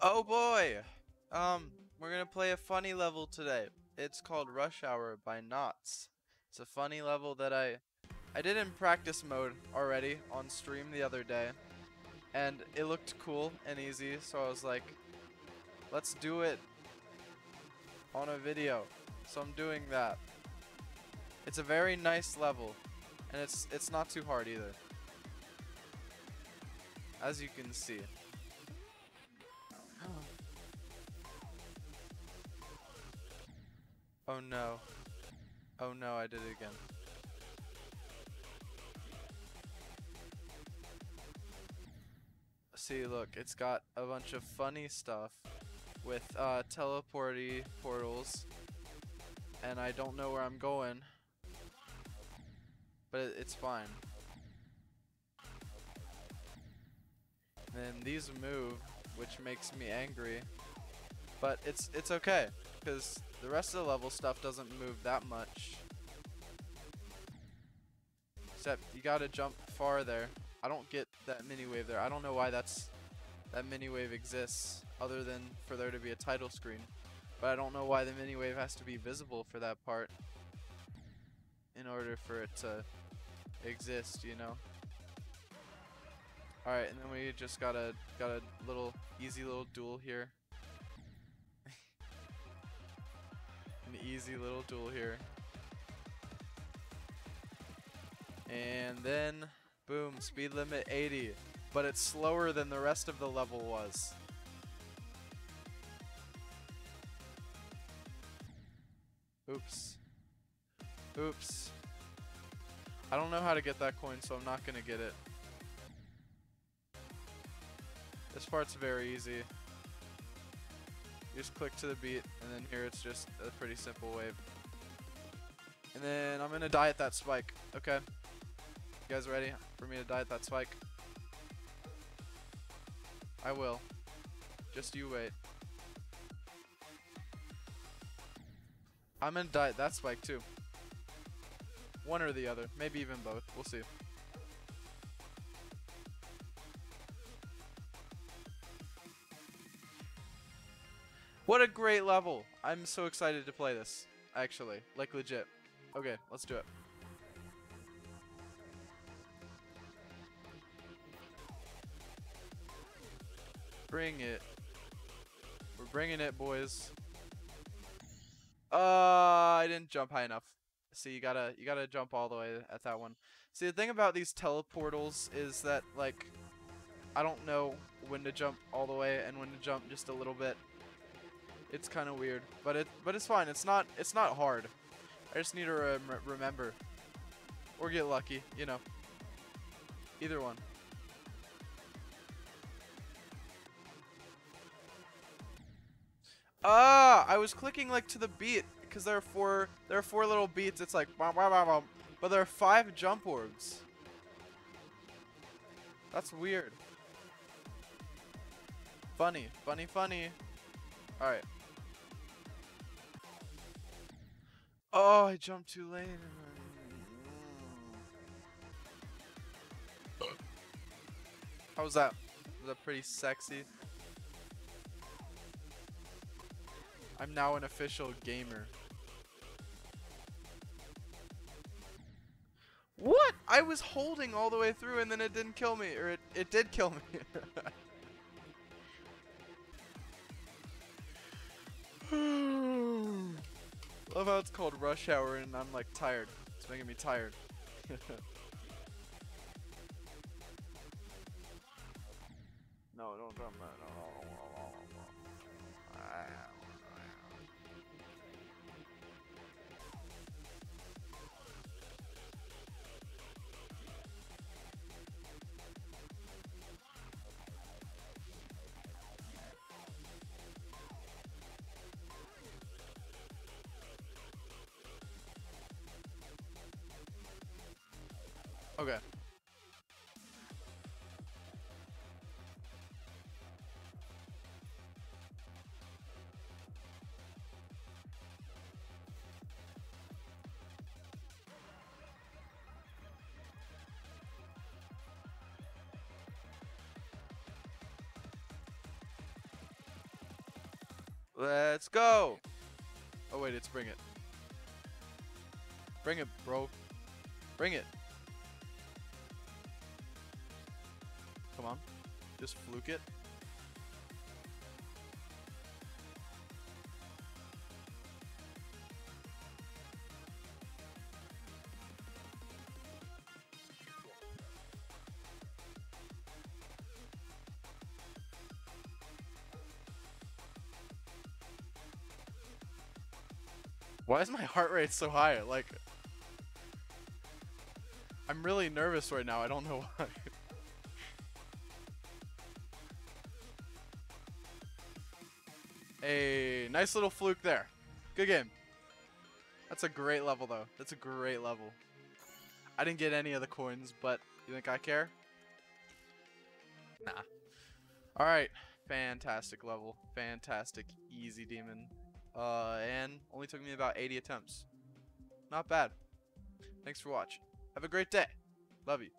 Oh boy! Um, we're gonna play a funny level today. It's called Rush Hour by Knots. It's a funny level that I I did in practice mode already on stream the other day. And it looked cool and easy, so I was like, let's do it on a video. So I'm doing that. It's a very nice level, and it's it's not too hard either. As you can see. Oh no. Oh no, I did it again. See, look, it's got a bunch of funny stuff with uh, teleporty portals, and I don't know where I'm going, but it, it's fine. Then these move, which makes me angry, but it's it's okay because the rest of the level stuff doesn't move that much. Except you gotta jump farther. I don't get that mini wave there. I don't know why that's that mini wave exists other than for there to be a title screen. But I don't know why the mini wave has to be visible for that part in order for it to exist, you know. Alright, and then we just got a got a little easy little duel here. Easy little duel here. And then, boom, speed limit 80. But it's slower than the rest of the level was. Oops. Oops. I don't know how to get that coin, so I'm not gonna get it. This part's very easy. Just click to the beat, and then here it's just a pretty simple wave. And then I'm gonna die at that spike. Okay. You guys ready for me to die at that spike? I will. Just you wait. I'm gonna die at that spike too. One or the other. Maybe even both. We'll see. What a great level. I'm so excited to play this. Actually. Like legit. Okay, let's do it. Bring it. We're bringing it, boys. Uh, I didn't jump high enough. See, you gotta, you gotta jump all the way at that one. See, the thing about these teleportals is that, like, I don't know when to jump all the way and when to jump just a little bit. It's kind of weird, but it, but it's fine. It's not, it's not hard. I just need to rem remember, or get lucky, you know. Either one. Ah, I was clicking like to the beat because there are four there are four little beats. It's like bum, bum, bum, but there are five jump orbs. That's weird. Funny, funny, funny. All right. Oh, I jumped too late. How was that? Was that pretty sexy? I'm now an official gamer. What? I was holding all the way through and then it didn't kill me. Or it, it did kill me. Love how it's called rush hour and I'm like tired. It's making me tired. no, don't jump that. Okay. Let's go. Oh, wait, it's bring it. Bring it, bro. Bring it. Come on. Just fluke it. Why is my heart rate so high? Like, I'm really nervous right now. I don't know why. A nice little fluke there. Good game. That's a great level, though. That's a great level. I didn't get any of the coins, but you think I care? Nah. Alright. Fantastic level. Fantastic. Easy demon. Uh, and only took me about 80 attempts. Not bad. Thanks for watching. Have a great day. Love you.